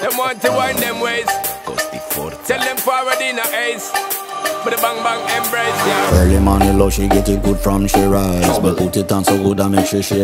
them want to wind them ways. Tell them forward in a ace. But the bang bang embrace, yeah. Early money love, she get it good from she rise. But put it on so good I make she shake